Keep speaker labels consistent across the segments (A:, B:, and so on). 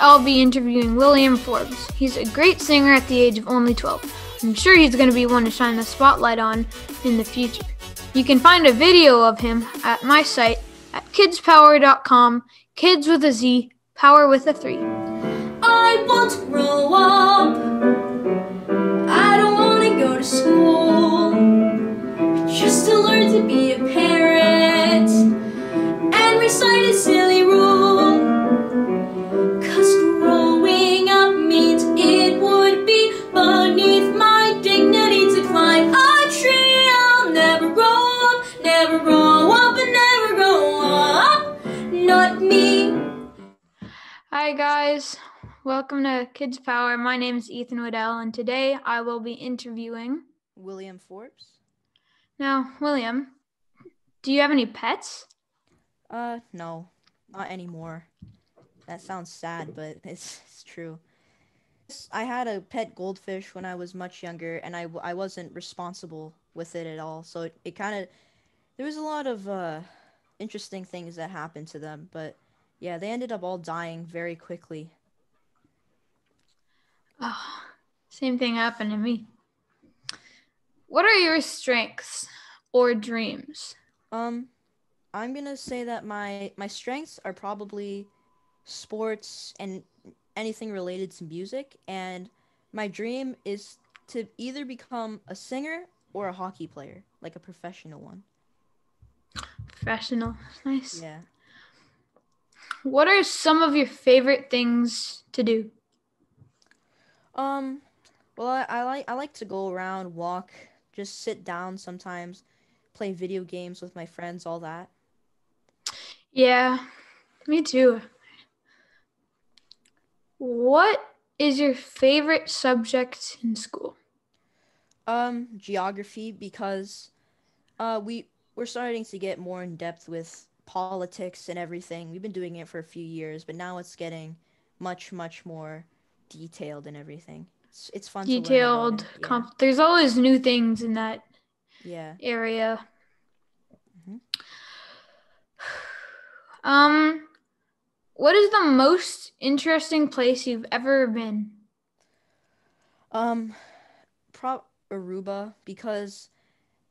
A: I'll be interviewing William Forbes. He's a great singer at the age of only 12. I'm sure he's going to be one to shine the spotlight on in the future. You can find a video of him at my site at kidspower.com, kids with a Z, power with a 3.
B: I want to grow up. I don't want to go to school. Just to learn to be a parent and recite a silly
A: Hi guys, welcome to Kids Power. My name is Ethan Waddell, and today I will be interviewing.
C: William Forbes?
A: Now, William, do you have any pets?
C: Uh, no, not anymore. That sounds sad, but it's, it's true. I had a pet goldfish when I was much younger, and I, I wasn't responsible with it at all. So it, it kind of, there was a lot of uh, interesting things that happened to them, but yeah, they ended up all dying very quickly.
A: Oh, same thing happened to me. What are your strengths or dreams?
C: Um, I'm gonna say that my my strengths are probably sports and anything related to music, and my dream is to either become a singer or a hockey player, like a professional one.
A: Professional. Nice.
C: Yeah.
A: What are some of your favorite things to do?
C: Um, well, I, I like I like to go around, walk, just sit down sometimes, play video games with my friends, all that.
A: Yeah, me too. What is your favorite subject in school?
C: Um, geography because uh we we're starting to get more in depth with politics and everything. We've been doing it for a few years, but now it's getting much much more detailed and everything. It's it's fun
A: Detailed.
C: to learn about it.
A: Comp- There's always new things in that
C: Yeah.
A: area.
C: Mhm.
A: Um, what is the most interesting place you've ever been?
C: Um pro Aruba because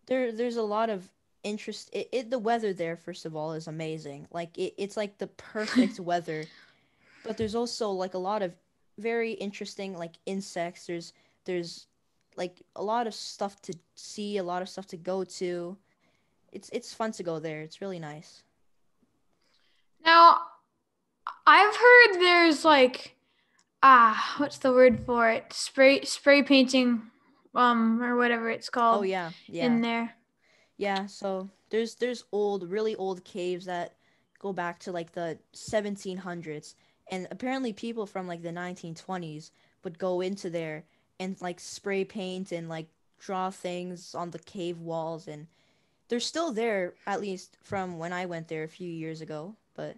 C: there there's a lot of interest it, it the weather there first of all is amazing. Like it, it's like the perfect weather. But there's also like a lot of very interesting like insects. There's there's like a lot of stuff to see, a lot of stuff to go to. It's it's fun to go there. It's really nice.
A: Now, I've heard there's like ah, what's the word for it? Spray spray painting um or whatever it's called
C: Oh yeah, yeah.
A: in there.
C: Yeah, so there's there's old, really old caves that go back to like the 1700s, and apparently people from like the 1920s would go into there and like spray paint and like draw things on the cave walls, and they're still there at least from when I went there a few years ago. But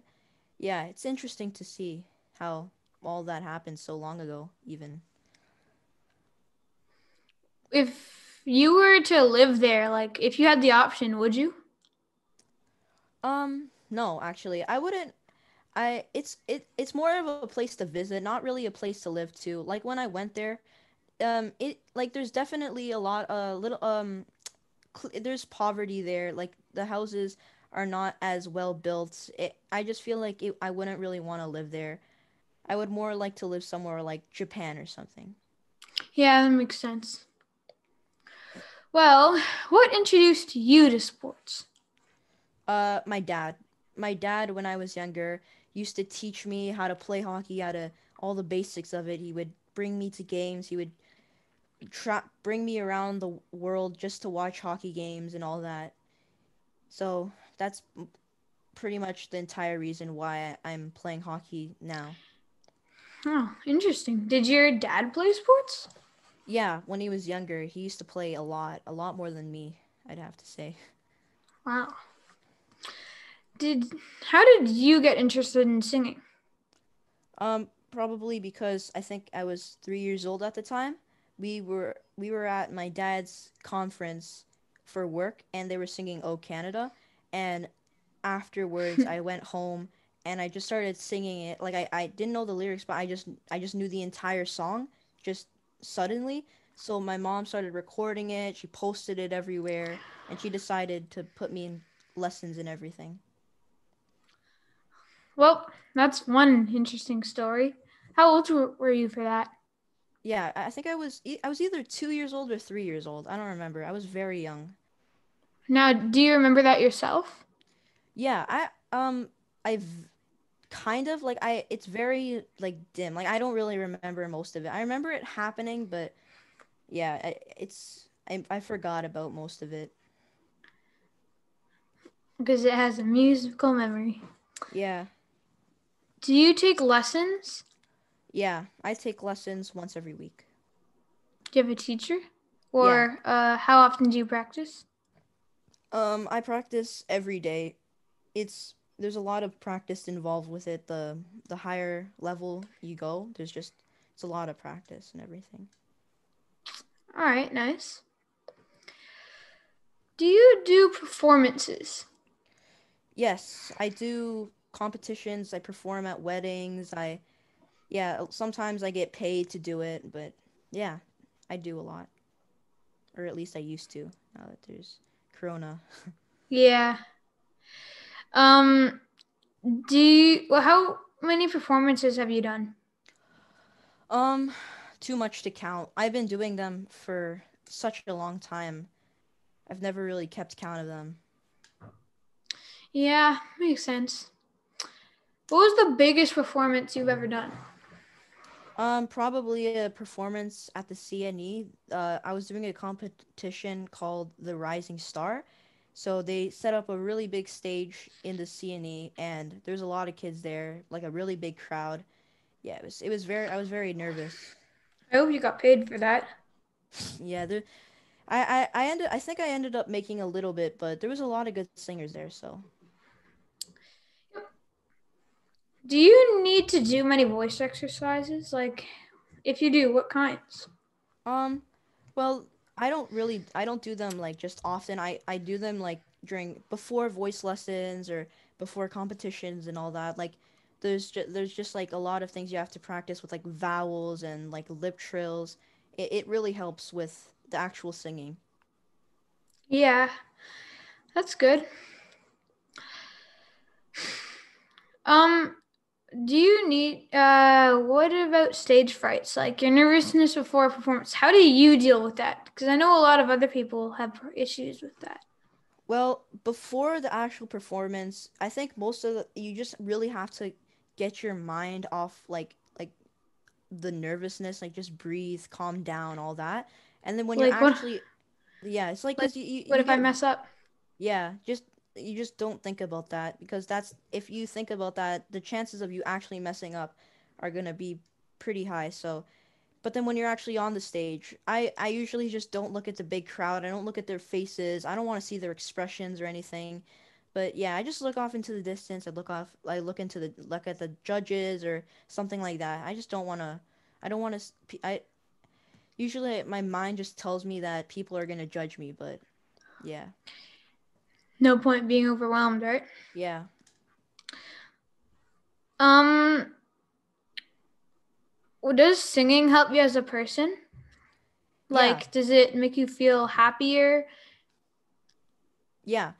C: yeah, it's interesting to see how all that happened so long ago, even.
A: If you were to live there, like if you had the option, would you?
C: Um, no, actually, I wouldn't. I it's it it's more of a place to visit, not really a place to live to. Like when I went there, um, it like there's definitely a lot, uh, little um, cl- there's poverty there. Like the houses are not as well built. It, I just feel like it, I wouldn't really want to live there. I would more like to live somewhere like Japan or something.
A: Yeah, that makes sense. Well, what introduced you to sports?
C: Uh, my dad. My dad, when I was younger, used to teach me how to play hockey, how to all the basics of it. He would bring me to games. He would tra- bring me around the world just to watch hockey games and all that. So that's pretty much the entire reason why I'm playing hockey now.
A: Oh, interesting. Did your dad play sports?
C: Yeah, when he was younger, he used to play a lot, a lot more than me, I'd have to say.
A: Wow. Did how did you get interested in singing?
C: Um, probably because I think I was three years old at the time. We were we were at my dad's conference for work, and they were singing "Oh Canada," and afterwards I went home and I just started singing it. Like I, I didn't know the lyrics, but I just I just knew the entire song just suddenly. So my mom started recording it. She posted it everywhere, and she decided to put me in lessons and everything.
A: Well, that's one interesting story. How old were you for that?
C: Yeah, I I think I was I was either two years old or three years old. I don't remember. I was very young.
A: Now, do you remember that yourself?
C: Yeah, I um I've kind of like I it's very like dim. Like I don't really remember most of it. I remember it happening, but yeah, it's I I forgot about most of it.
A: Because it has a musical memory.
C: Yeah.
A: Do you take lessons?
C: Yeah, I take lessons once every week.
A: Do you have a teacher? Or uh, how often do you practice?
C: Um, I practice every day. It's there's a lot of practice involved with it. The the higher level you go, there's just it's a lot of practice and everything.
A: All right, nice. Do you do performances?
C: Yes, I do competitions. I perform at weddings. I yeah, sometimes I get paid to do it, but yeah, I do a lot. Or at least I used to. Now that there's corona.
A: Yeah. Um, do you, well, how many performances have you done?
C: Um, too much to count. I've been doing them for such a long time. I've never really kept count of them.
A: Yeah, makes sense. What was the biggest performance you've ever done?
C: Um, probably a performance at the CNE. Uh, I was doing a competition called the Rising Star. So they set up a really big stage in the CNE, and there's a lot of kids there, like a really big crowd. Yeah, it was it was very I was very nervous.
A: I hope you got paid for that.
C: Yeah, there, I I I ended I think I ended up making a little bit, but there was a lot of good singers there, so.
A: Do you need to do many voice exercises? Like, if you do, what kinds?
C: Um, well, I don't really I don't do them like just often. I I do them like during before voice lessons or before competitions and all that. Like there's just there's just like a lot of things you have to practice with like vowels and like lip trills. It it really helps with the actual singing.
A: Yeah, that's good. Um, do you need uh what about stage frights? Like your nervousness before a performance. How do you deal with that? Because I know a lot of other people have issues with that.
C: Well, before the actual performance, I think most of the you just really have to get your mind off like like the nervousness, like just breathe, calm down, all that. And then when you're
A: what?
C: actually yeah, it's like
A: Like,
C: you, you,
A: What
C: you
A: if I mess up?
C: Yeah, just you just don't think about that because that's if you think about that, the chances of you actually messing up are gonna be pretty high. So, but then when you're actually on the stage, I I usually just don't look at the big crowd. I don't look at their faces. I don't want to see their expressions or anything. But yeah, I just look off into the distance. I look off. I look into the look at the judges or something like that. I just don't want to. I don't want to. I usually my mind just tells me that people are gonna judge me. But yeah,
A: No point being overwhelmed, right?
C: yeah.
A: Um, does singing help you as a person? Like, does it make you feel happier?
C: Yeah.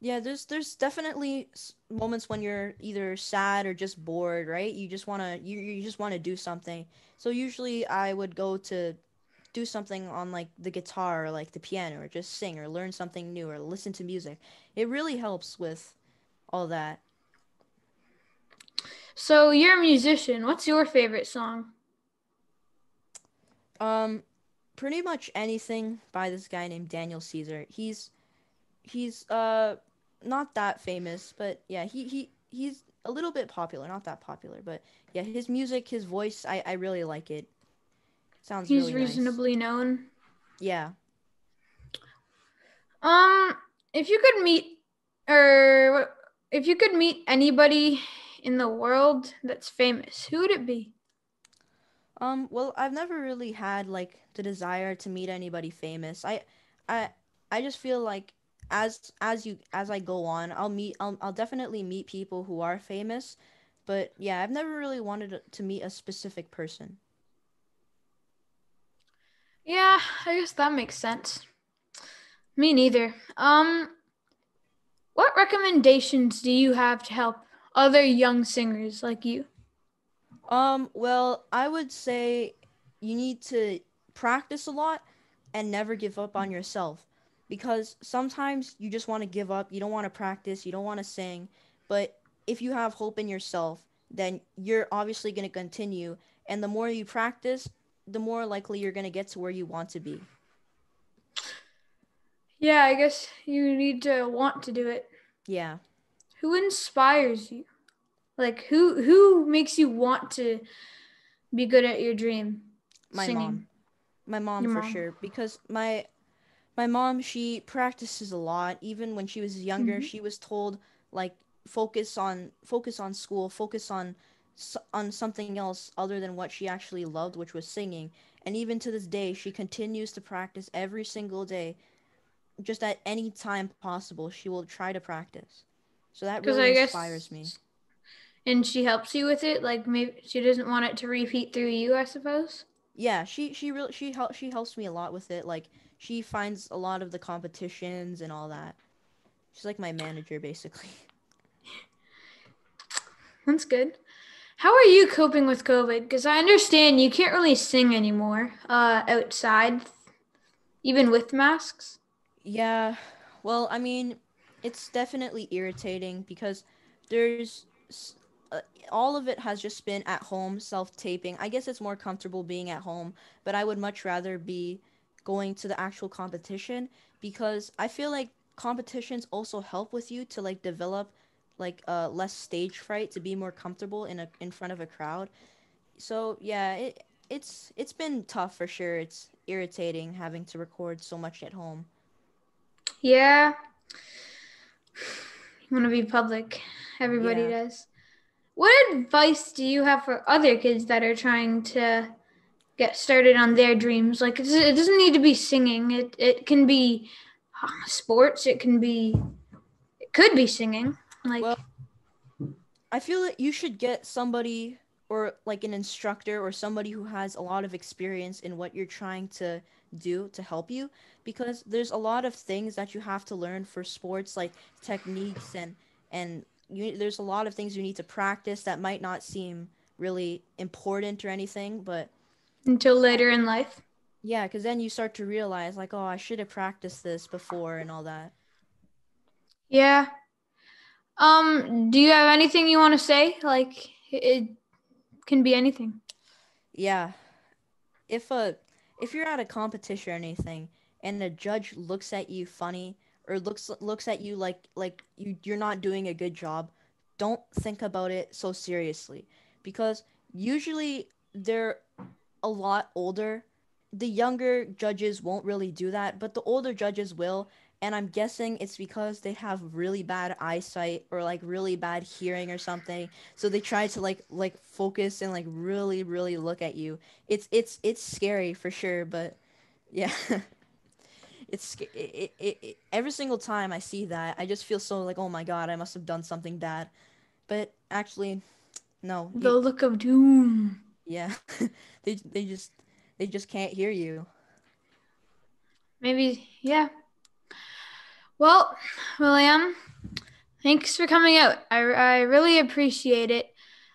C: Yeah, there's there's definitely moments when you're either sad or just bored, right? You just want to you you just want to do something. So usually I would go to do something on like the guitar or like the piano or just sing or learn something new or listen to music. It really helps with all that.
A: So you're a musician. What's your favorite song?
C: Um pretty much anything by this guy named Daniel Caesar. He's he's uh not that famous, but yeah, he he he's a little bit popular, not that popular, but yeah, his music, his voice, I I really like it. Sounds
A: He's
C: really nice.
A: reasonably known.
C: Yeah.
A: Um, if you could meet, or if you could meet anybody in the world that's famous, who would it be?
C: Um well, I've never really had like the desire to meet anybody famous. I I I just feel like as as you as I go on, I'll meet I'll I'll definitely meet people who are famous, but yeah, I've never really wanted to meet a specific person.
A: Yeah, I guess that makes sense. Me neither. Um, what recommendations do you have to help other young singers like you?
C: Um, well, I would say you need to practice a lot and never give up on yourself because sometimes you just want to give up, you don't want to practice, you don't want to sing, but if you have hope in yourself, then you're obviously going to continue and the more you practice, the more likely you're going to get to where you want to be.
A: Yeah, I guess you need to want to do it.
C: Yeah.
A: Who inspires you? Like who who makes you want to be good at your dream?
C: My
A: Singing.
C: mom. My mom
A: Your
C: for
A: mom.
C: sure because my my mom she practices a lot even when she was younger
A: Mhm.
C: she was told like focus on focus on school focus on on something else other than what she actually loved which was singing and even to this day she continues to practice every single day just at any time possible she will try to practice so that really
A: I guess
C: inspires me
A: And she helps you with it. Like maybe she doesn't want it to repeat through you. I suppose.
C: yeah she she really she help she helps me a lot with it like she finds a lot of the competitions and all that she's like my manager basically
A: That's good. How are you coping with COVID? Because I understand you can't really sing anymore uh, outside, even with masks.
C: yeah well i mean it's definitely irritating because there's uh, all of it has just been at home self-taping i guess it's more comfortable being at home but i would much rather be going to the actual competition because i feel like competitions also help with you to like develop like uh less stage fright to be more comfortable in a in front of a crowd so yeah it it's it's been tough for sure it's irritating having to record so much at home
A: Yeah. You want to be public. Everybody
C: Yeah.
A: does. What advice do you have for other kids that are trying to get started on their dreams? Like it's, it doesn't need to be singing. It it can be uh, sports. It can be it could be singing. Like
C: Well, I feel that you should get somebody or like an instructor or somebody who has a lot of experience in what you're trying to do to help you because there's a lot of things that you have to learn for sports like techniques and and you, there's a lot of things you need to practice that might not seem really important or anything but
A: until later in life.
C: yeah because then you start to realize like oh i should have practiced this before and all that
A: Yeah. Um. Do you have anything you want to say? Like it can be anything.
C: Yeah. If a if you're at a competition or anything and the judge looks at you funny or looks looks at you like like you you're not doing a good job, don't think about it so seriously because usually they're a lot older. The younger judges won't really do that, but the older judges will. And I'm guessing it's because they have really bad eyesight or like really bad hearing or something so they try to like like focus and like really really look at you it's it's it's scary for sure but yeah it's it, it, it, every single time i see that i just feel so like oh my god i must have done something bad but actually no
A: The look of doom.
C: yeah they they just they just can't hear you
A: Maybe. Yeah. Well, William, thanks for coming out. I, I really appreciate it.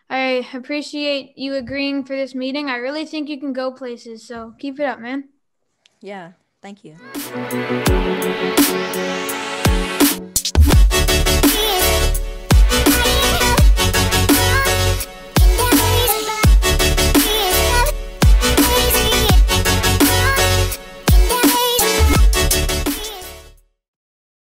A: I appreciate you agreeing for this meeting. I really think you can go places. So keep it up, man.
C: yeah thank you